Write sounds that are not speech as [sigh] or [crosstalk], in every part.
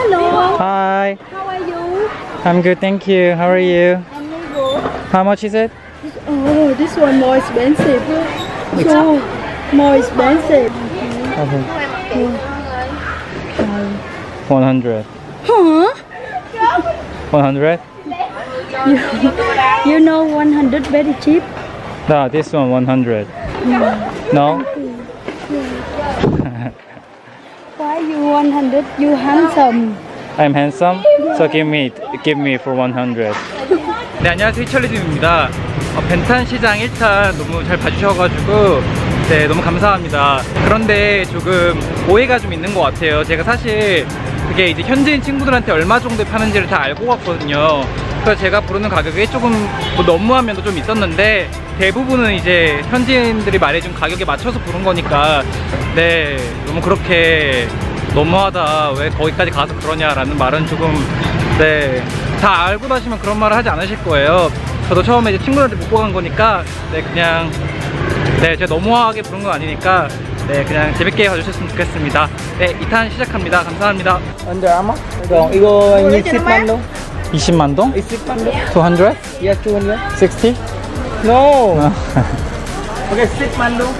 Hello. Hi. How are you? I'm good, thank you. How are you? I'm good. How much is it? Oh, this one more expensive. So more expensive. Okay. 100. Huh? 100? You know 100 very cheap. No, this one 100. No? [laughs] Why you 100? You handsome. I'm handsome? So give me, give me for 100. 네, 안녕하세요. 이철리즘입니다. 어, 벤탄 시장 1탄 너무 잘 봐주셔가지고, 네, 너무 감사합니다. 그런데 조금 오해가 좀 있는 것 같아요. 제가 사실 그게 이제 현지인 친구들한테 얼마 정도에 파는지를 다 알고 갔거든요. 그래서 제가 부르는 가격이 조금 뭐 너무한 면도 좀 있었는데, 대부분은 이제 현지인들이 말해준 가격에 맞춰서 부른 거니까, 네, 너무 그렇게 너무하다. 왜 거기까지 가서 그러냐라는 말은 조금, 네, 다 알고 다시면 그런 말을 하지 않으실 거예요. 저도 처음에 이제 친구들한테 묻고 간 거니까, 네, 그냥, 네, 제가 너무하게 부른 건 아니니까, 네, 그냥 재밌게 봐주셨으면 좋겠습니다. 네, 2탄 시작합니다. 감사합니다. Armour. Còn 이거 이 10만 동? 20만 동? 이 10만 동? 200? Yeah, 200. 60? No. Okay, 10만 동.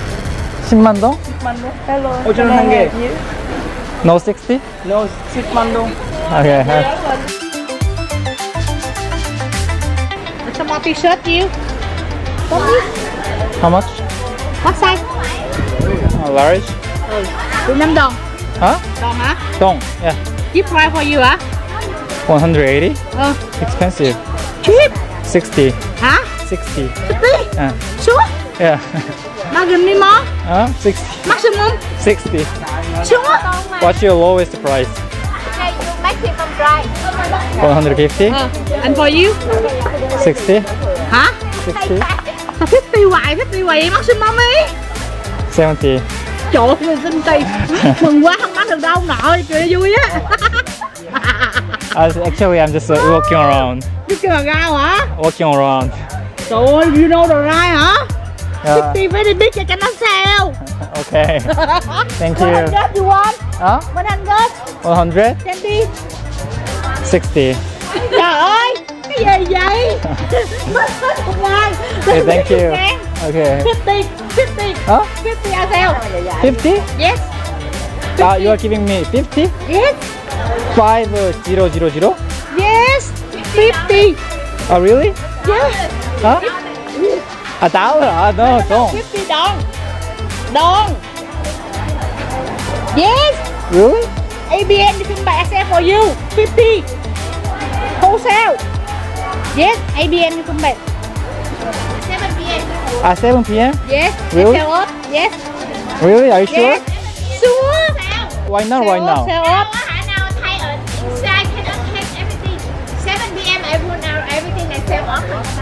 10만 동? 10만 동. Hello. 5천 원한 개. No 60? No, 10만 동. Okay. Some more t-shirt you. How much? What size? Uh, large? Từ 5 đồng. Huh? Đồng hả? Dong. Yeah. Cheap price for you hả? 180? Ờ. Expensive. Cheap. 60. Hả? 60. 60? Uh, Sure? yeah. Bargain me more? uh, 60. Maximum? 60. Sure? What's your lowest price? Maximum price. 150? Ờ. And for you? 60? Hả? 60? Sao 50 hoài, 50 hoài vậy maximum đi. 70. Trời ơi, người xin tiền. Mừng quá không bán được đâu, nội cười vui á. [laughs] Uh, actually, I'm just uh, walking around. Là rau hả? Walking around. Trời ơi, you know the right huh? Yeah. 50 very big cho nó sao? Okay. Thank you. 100 you want? Huh? 100? 100? 20? 60. Trời ơi, cái gì vậy? Ngoài. Okay, thank you. Okay. 50, 50, Huh? 50 as well. 50? Yes, Uh, you are giving me 50? yes, 5000? yes, 50. Oh, really? Yes, Huh? A dollar? Ah, no, don't. 50 đồng. Đồng. Yes, Really? ABN you can buy access for you. 50. Wholesale. Yes, ABN you can buy. 7 p.m. At 7 p.m.? Yes. Really? Sell up. Yes. Really? Are you sure? Yes. Sure. Why not right now? Sell up.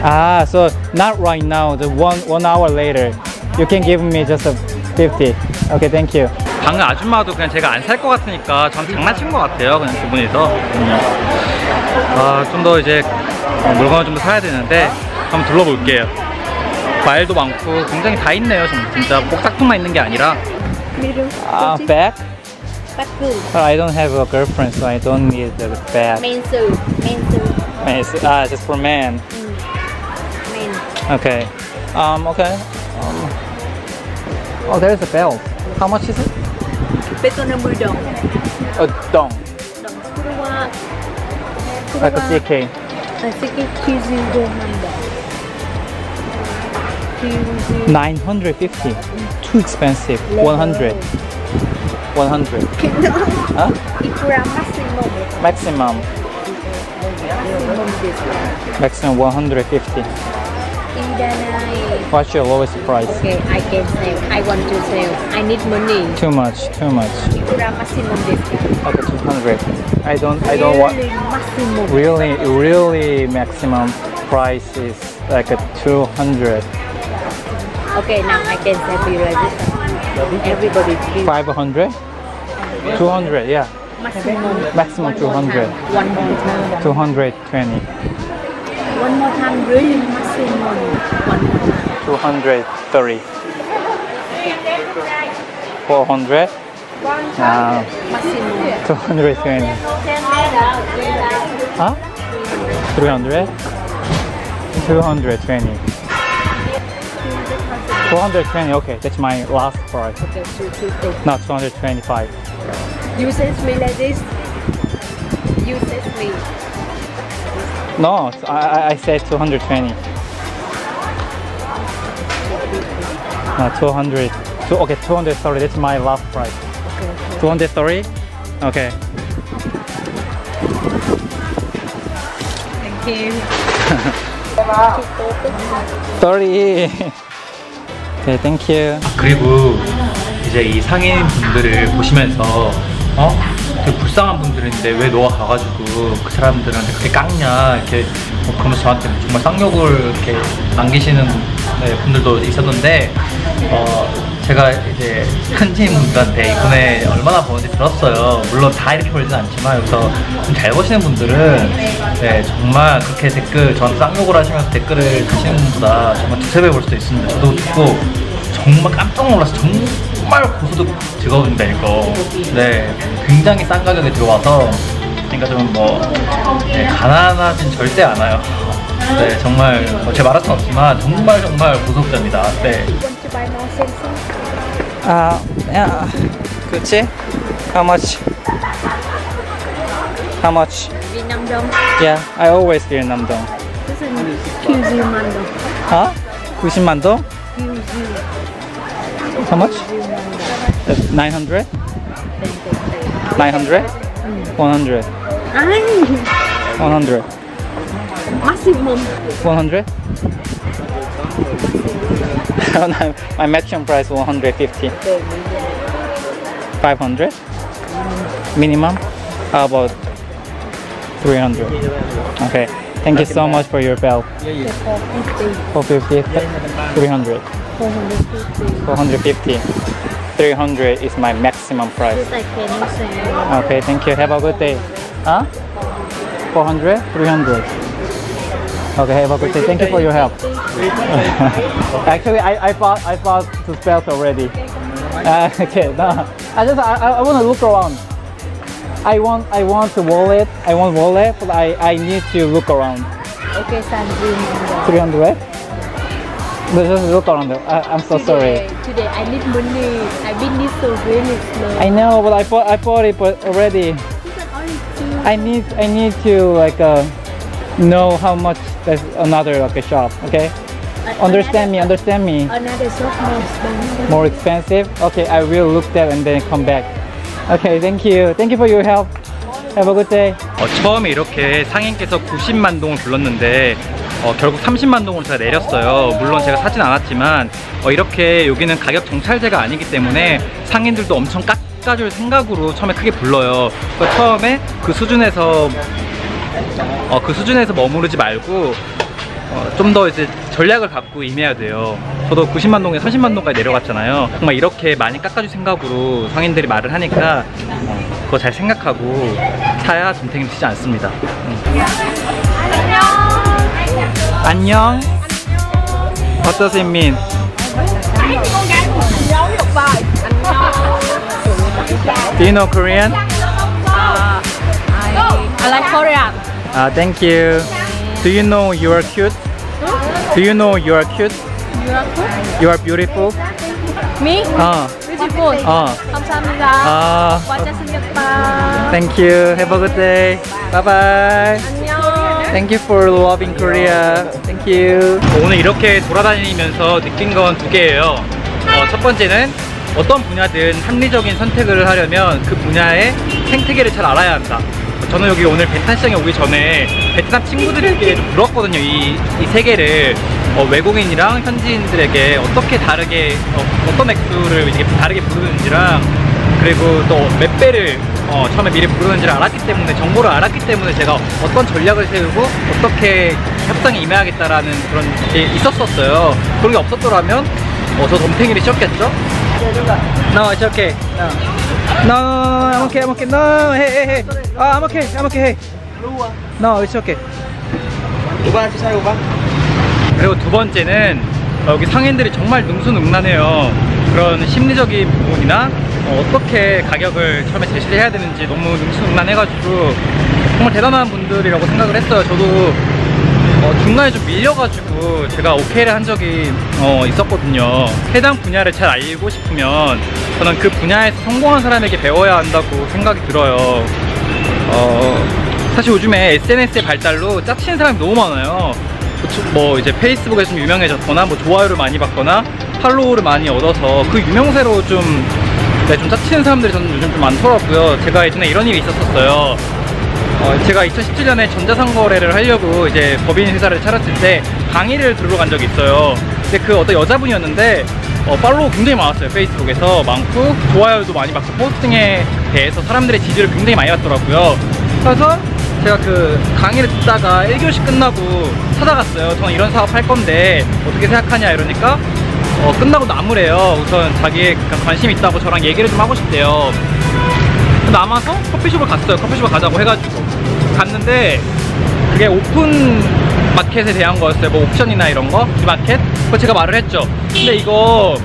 Ah, so not right now. The one one hour later, you can give me just a 50. Okay, thank you. 방금 아줌마도 그냥 제가 안 살 것 같으니까 저한테 장난친 것 같아요. 그냥 두 분이서. 아, 좀 더 이제 물건을 좀 더 사야 되는데 한번 둘러볼게요. 과일도 많고 굉장히 다 있네요. 좀 진짜 꼭 짝퉁만 있는 게 아니라. 아, bag? Bác cười. But I don't have a girlfriend, so I don't need the bag. Men suit. Men suit. It's, ah, just for men. Men. Okay. Um, okay. Um, oh, there's a belt. How much is it? Bê tô 50 đồng. A dong. Đồng kuruwa. Like a CK. Cái QZ đồ 5 950. Too expensive. 100. 100. Huh? Ikura maximum. Maximum. Maximum 150. What's your lowest price? Okay, I can sell. I want to sell. I need money. Too much. Too much. Ikura maximum discount. Like 200. I don't. I don't want. Really maximum. Really, really maximum price is like a 200. Okay, now I can sell you like this. Everybody please. 500? 200, yeah. Maximum. Maximum 200. One more time. 220. One more time. Really maximum. One more time. 230. 400? One Now maximum. 220. Huh? 300? 220. 220, okay, that's my last price. Okay, two, two, three. No, 225. You send me like this. You send me. No, I, I- said 220. No, 200. Two, okay, 200, sorry, that's my last price. Okay. 230? Okay. Thank you. [laughs] 30. [laughs] okay, thank you. 그리고 이제 이 상인 분들을 보시면서 어? 되게 불쌍한 분들인데 왜 너가 가가지고 그 사람들한테 그렇게 깎냐 이렇게 뭐 그러면서 저한테 정말 쌍욕을 이렇게 남기시는 네, 분들도 있었는데 어 제가 이제 현지인 분들한테 이번에 얼마나 버는지 들었어요. 물론 다 이렇게 벌진 않지만 여기서 좀잘 버시는 분들은 네, 정말 그렇게 댓글 저한테 쌍욕을 하시면서 댓글을 다시는 분보다 정말 두세 배벌 수도 있습니다. 저도 듣고 정말 깜짝 놀라서 정말 고소득 직업입니다 이거. 네, 굉장히 싼 가격에 들어와서 그러니까 좀뭐 네, 가난하진 절대 않아요. 네, 정말 뭐 제가 말할 순 없지만 정말 정말 고소득자입니다. 네. 아, 야, 그렇지? How much? How much? Vietnam đồng. Yeah, I always hear 남동. This is QZ mandong. 어? 90만 동? QZ. How much? That's 900? 900? 100? Ay, 100? maximum. 100? [laughs] My maximum price 150. 500? Minimum? How about 300? Okay. Thank you so much for your bell. 450, 300, 450. 450. 300 is my maximum price. Okay, thank you. Have a good day. Huh? 400? 300. Okay, a good. Thank you for your help. [laughs] Actually, I, I thought I thought to spell already. Uh, [laughs] okay, no. I just I, I want to look around. I want I want the wallet. I want wallet, but I, I need to look around. Okay, mandong. 300? But just look around. I, I'm so sorry. Today, today I need money. I've been this so really slow. I know, but I bought I bought it, but already. This is only two. I need I need to like uh, know how much there's another like a shop. Okay, understand me, understand me. Another shop more expensive. More expensive. Okay, I will look that and then come back. Okay, thank you. Thank you for your help. Have a good day. 어, 처음에 이렇게 상인께서 90만 동을 불렀는데 어, 결국 30만 동으로 제가 내렸어요. 물론 제가 사진 않았지만 어, 이렇게 여기는 가격 정찰제가 아니기 때문에 상인들도 엄청 깎아줄 생각으로 처음에 크게 불러요. 그래서 처음에 그 수준에서 어, 그 수준에서 머무르지 말고 어, 좀 더 이제 전략을 갖고 임해야 돼요. 저도 90만 동에 30만 동까지 내려갔잖아요. 정말 이렇게 많이 깎아줄 생각으로 상인들이 말을 하니까 어, 그거 잘 생각하고 사야 덤탱이를 치지 않습니다. 음. 안녕. It mean? Do you know? I like Korean. Uh, thank you. Do you know you are cute? Do you know you are cute? You are good? You are beautiful? Me? 어, Beautiful. 어. 감사합니다. 아, 와자 생겼다. thank you. Have a good day. Bye bye. 안녕. Thank you for loving Korea. Thank you. 오늘 이렇게 돌아다니면서 느낀 건 두 개예요. 어, 첫 번째는 어떤 분야든 합리적인 선택을 하려면 그 분야의 생태계를 잘 알아야 한다. 저는 여기 오늘 베트남 시장에 오기 전에 베트남 친구들에게 좀 물었거든요. 이, 이 세계를 어, 외국인이랑 현지인들에게 어떻게 다르게 어, 떤 액수를 이렇게 다르게 부르는지랑 그리고 또 몇 배를 어, 처음에 미리 부르는지를 알았기 때문에 정보를 알았기 때문에 제가 어떤 전략을 세우고 어떻게 협상에 임해야겠다라는 그런 게 있었었어요. 그런 게 없었더라면 어, 저 덤탱이를 씌웠겠죠? No, it's okay. No. No, I'm okay, I'm okay. No, hey, hey, hey. Oh, I'm okay, I'm okay. Hey. No, it's okay. Uba, chị sai Uba. 그리고 두 번째는 어, 여기 상인들이 정말 능수능란해요. 그런 심리적인 부분이나 어, 떻게 가격을 처음에 제시를 해야 되는지 너무 능수능란해가지고 정말 대단한 분들이라고 생각을 했어요. 저도 어, 중간에 좀 밀려가지고 제가 오케이를 한 적이 어, 있었거든요. 해당 분야를 잘 알고 싶으면 저는 그 분야에서 성공한 사람에게 배워야 한다고 생각이 들어요. 어, 사실 요즘에 SNS의 발달로 짜치는 사람이 너무 많아요. 뭐 이제 페이스북에 좀 유명해졌거나 뭐 좋아요를 많이 받거나 팔로우를 많이 얻어서 그 유명세로 좀, 네, 좀 짜치는 사람들이 저는 요즘 좀 많더라고요. 제가 예전에 이런 일이 있었었어요. 어, 제가 2017년에 전자상거래를 하려고 이제 법인 회사를 차렸을 때 강의를 들으러 간 적이 있어요. 근데 그 어떤 여자분이었는데 어, 팔로우 굉장히 많았어요. 페이스북에서 많고 좋아요도 많이 받고 포스팅에 대해서 사람들의 지지를 굉장히 많이 받더라고요. 그래서 제가 그 강의를 듣다가 1교시 끝나고 찾아갔어요. 저는 이런 사업 할 건데 어떻게 생각하냐 이러니까 어, 끝나고 남으래요. 우선 자기의 관심 있다고 저랑 얘기를 좀 하고 싶대요. 남아서 커피숍을 갔어요. 커피숍을 가자고 해가지고 갔는데 그게 오픈 마켓에 대한 거였어요. 뭐 옥션이나 이런 거, 마켓. 그거 제가 말을 했죠. 근데 이거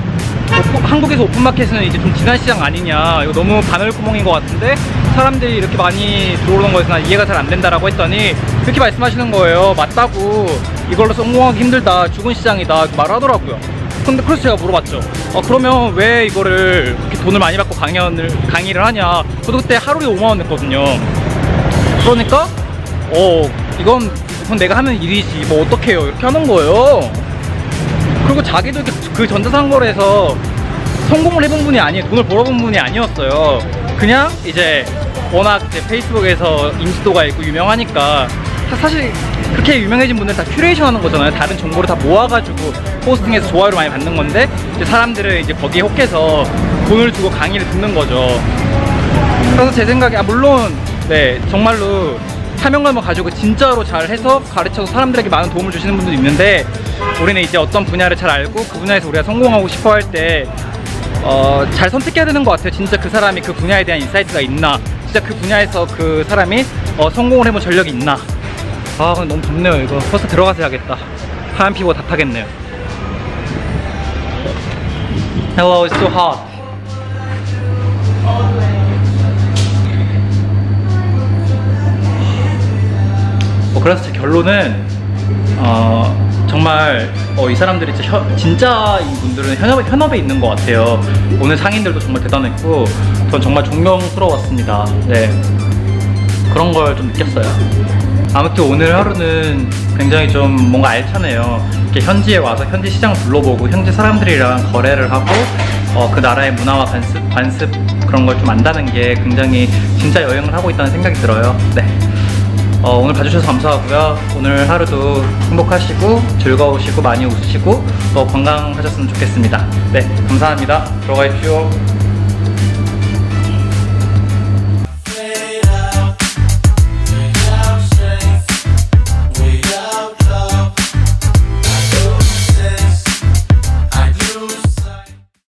오픈- 한국에서 오픈 마켓은 이제 좀 지난 시장 아니냐. 이거 너무 바늘구멍인 것 같은데 사람들이 이렇게 많이 들어오는 거에서 난 이해가 잘 안 된다라고 했더니 그렇게 말씀하시는 거예요. 맞다고 이걸로 성공하기 힘들다. 죽은 시장이다. 이렇게 말을 하더라고요. 근데 그래서 제가 물어봤죠. 어, 그러면 왜 이거를 이렇게 돈을 많이 받고 강연을, 강의를 하냐. 저도 그때 하루에 5만원 냈거든요. 그러니까, 어, 이건, 이건 내가 하는 일이지. 뭐 어떡해요. 이렇게 하는 거예요. 그리고 자기도 이렇게 그 전자상거래에서 성공을 해본 분이 아니에요. 돈을 벌어본 분이 아니었어요. 그냥 이제 워낙 이제 페이스북에서 인지도가 있고 유명하니까 사- 사실 그렇게 유명해진 분들 다 큐레이션 하는 거잖아요. 다른 정보를 다 모아가지고 포스팅해서 좋아요를 많이 받는 건데 이제 사람들은 이제 거기에 혹해서 돈을 주고 강의를 듣는 거죠. 그래서 제 생각에 아 물론 네 정말로 사명감을 가지고 진짜로 잘 해서 가르쳐서 사람들에게 많은 도움을 주시는 분도 있는데 우리는 이제 어떤 분야를 잘 알고 그 분야에서 우리가 성공하고 싶어 할때 어, 잘 선택해야 되는 것 같아요. 진짜 그 사람이 그 분야에 대한 insight가 있나 진짜 그 분야에서 그 사람이 어, 성공을 해본 전력이 있나 아 너무 덥네요 이거 버스 들어가서 해야겠다 하얀 피부가 다 타겠네요 Hello, it's too hot 뭐 그래서 제 결론은 어, 정말 어, 이 사람들이 진짜, 현, 진짜인 분들은 현업, 현업에 있는 것 같아요. 오늘 상인들도 정말 대단했고 전 정말 존경스러웠습니다. 네 그런 걸 좀 느꼈어요. 아무튼 오늘 하루는 굉장히 좀 뭔가 알차네요. 이렇게 현지에 와서 현지 시장 둘러보고 현지 사람들이랑 거래를 하고 어, 그 나라의 문화와 관습, 관습 그런 걸 좀 안다는 게 굉장히 진짜 여행을 하고 있다는 생각이 들어요. 네. 어, 오늘 봐주셔서 감사하고요. 오늘 하루도 행복하시고 즐거우시고 많이 웃으시고 더 건강하셨으면 좋겠습니다. 네, 감사합니다. 들어가십시오.